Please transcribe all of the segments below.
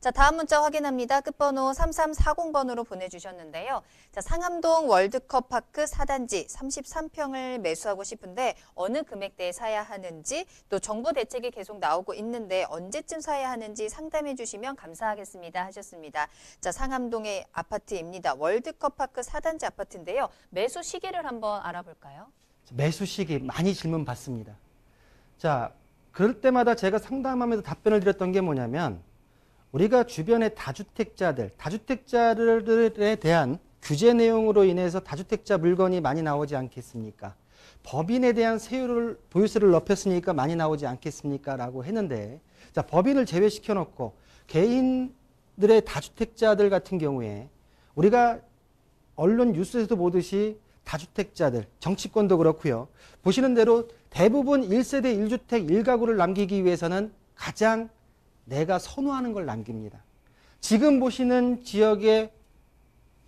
자, 다음 문자 확인합니다. 끝번호 3340번으로 보내주셨는데요. 자, 상암동 월드컵 파크 4단지 33평을 매수하고 싶은데 어느 금액대에 사야 하는지 또 정부 대책이 계속 나오고 있는데 언제쯤 사야 하는지 상담해 주시면 감사하겠습니다 하셨습니다. 자, 상암동의 아파트입니다. 월드컵 파크 4단지 아파트인데요. 매수 시기를 한번 알아볼까요? 매수 시기 많이 질문 받습니다. 자, 그럴 때마다 제가 상담하면서 답변을 드렸던 게 뭐냐면 우리가 주변의 다주택자들, 다주택자들에 대한 규제 내용으로 인해서 다주택자 물건이 많이 나오지 않겠습니까? 법인에 대한 세율을 보유세를 높였으니까 많이 나오지 않겠습니까? 라고 했는데 자, 법인을 제외시켜 놓고 개인들의 다주택자들 같은 경우에 우리가 언론 뉴스에서도 보듯이 다주택자들, 정치권도 그렇고요. 보시는 대로 대부분 1세대 1주택 1가구를 남기기 위해서는 가장 내가 선호하는 걸 남깁니다. 지금 보시는 지역의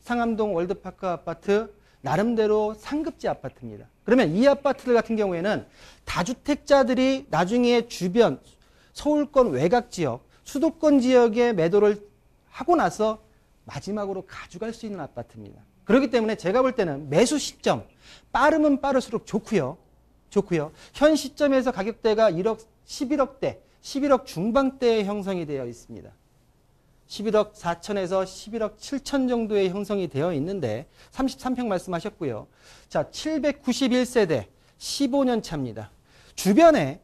상암동 월드파크 아파트 나름대로 상급지 아파트입니다. 그러면 이 아파트들 같은 경우에는 다주택자들이 나중에 주변 서울권 외곽 지역, 수도권 지역에 매도를 하고 나서 마지막으로 가져갈 수 있는 아파트입니다. 그렇기 때문에 제가 볼 때는 매수 시점 빠르면 빠를수록 좋고요. 좋고요. 현 시점에서 가격대가 1억, 11억대 11억 중반대에 형성이 되어 있습니다. 11억 4천에서 11억 7천 정도의 형성이 되어 있는데 33평 말씀하셨고요. 자, 791세대 15년 차입니다. 주변에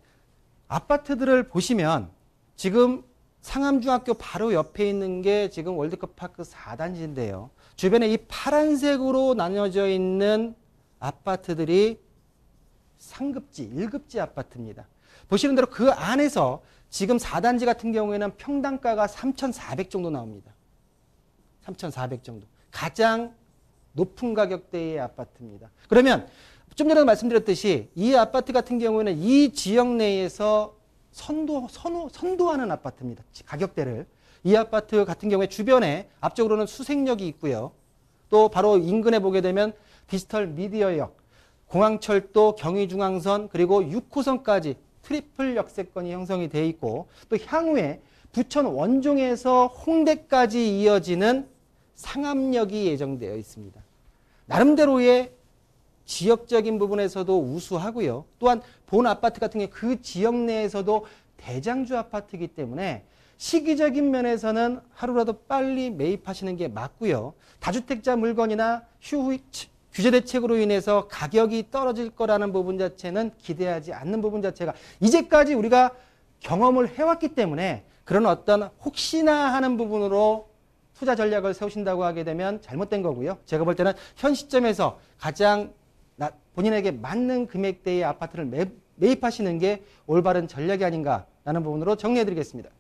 아파트들을 보시면 지금 상암중학교 바로 옆에 있는 게 지금 월드컵 파크 4단지인데요. 주변에 이 파란색으로 나뉘어져 있는 아파트들이 상급지, 1급지 아파트입니다. 보시는 대로 그 안에서 지금 4단지 같은 경우에는 평당가가 3,400 정도 나옵니다. 3,400 정도. 가장 높은 가격대의 아파트입니다. 그러면 좀 전에 말씀드렸듯이 이 아파트 같은 경우에는 이 지역 내에서 선도, 선호, 선도하는 아파트입니다. 가격대를. 이 아파트 같은 경우에 주변에 앞쪽으로는 수색역이 있고요. 또 바로 인근에 보게 되면 디지털 미디어역, 공항철도, 경의중앙선, 그리고 6호선까지 트리플 역세권이 형성이 돼 있고 또 향후에 부천 원종에서 홍대까지 이어지는 상암역이 예정되어 있습니다. 나름대로의 지역적인 부분에서도 우수하고요. 또한 본 아파트 같은 경우 그 지역 내에서도 대장주 아파트이기 때문에 시기적인 면에서는 하루라도 빨리 매입하시는 게 맞고요. 다주택자 물건이나 휴 규제 대책으로 인해서 가격이 떨어질 거라는 부분 자체는 기대하지 않는 부분 자체가 이제까지 우리가 경험을 해왔기 때문에 그런 어떤 혹시나 하는 부분으로 투자 전략을 세우신다고 하게 되면 잘못된 거고요. 제가 볼 때는 현 시점에서 가장 본인에게 맞는 금액대의 아파트를 매, 매입하시는 게 올바른 전략이 아닌가라는 부분으로 정리해 드리겠습니다.